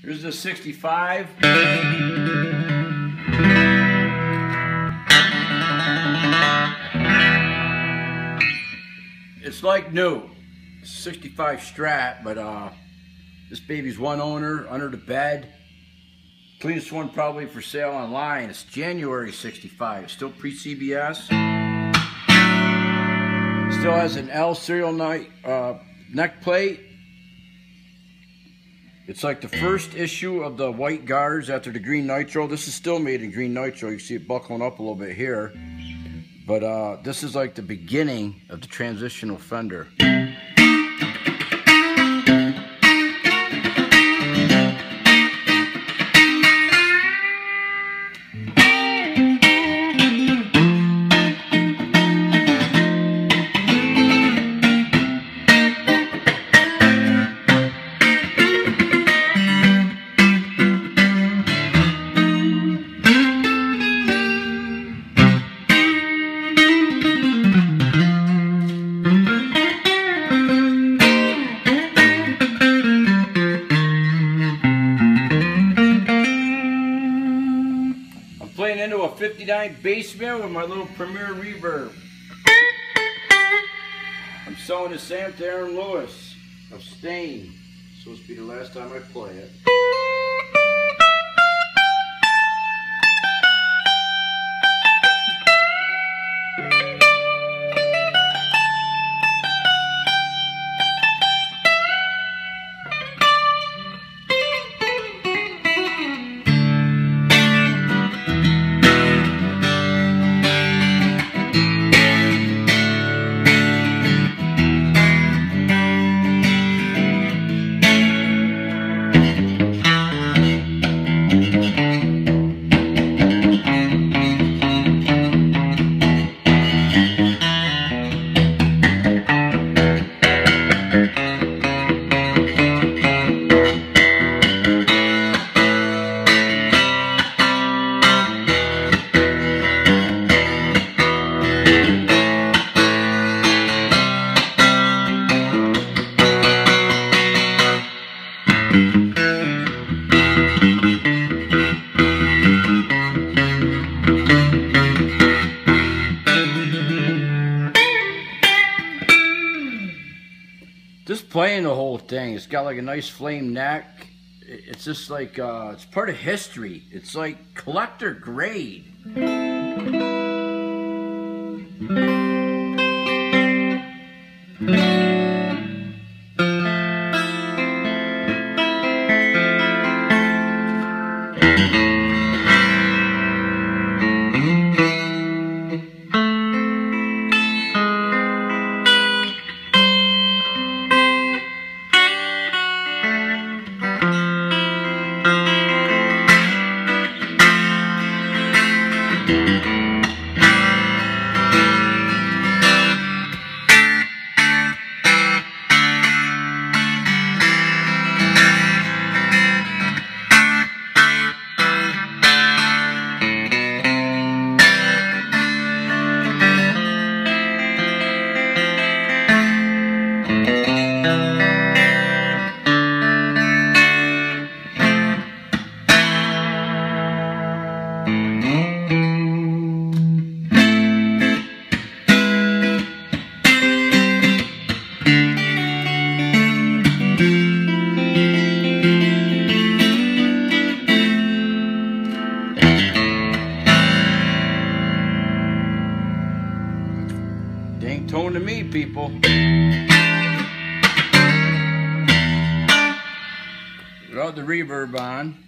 Here's the 65. It's like new. 65 Strat, but uh, this baby's one owner, under the bed. Cleanest one probably for sale online. It's January 65. Still pre-CBS. Still has an L serial night, uh, neck plate. It's like the first issue of the white guards after the green nitro. This is still made in green nitro. You see it buckling up a little bit here. But uh, this is like the beginning of the transitional fender. 59 Bassman with my little Premier Reverb. I'm selling the Sam to Aaron Lewis of Staind. Supposed to be the last time I play it. Just playing the whole thing. It's got like a nice flame neck. It's just like, uh, it's part of history. It's like collector grade. Tone to me, people. Without the reverb on.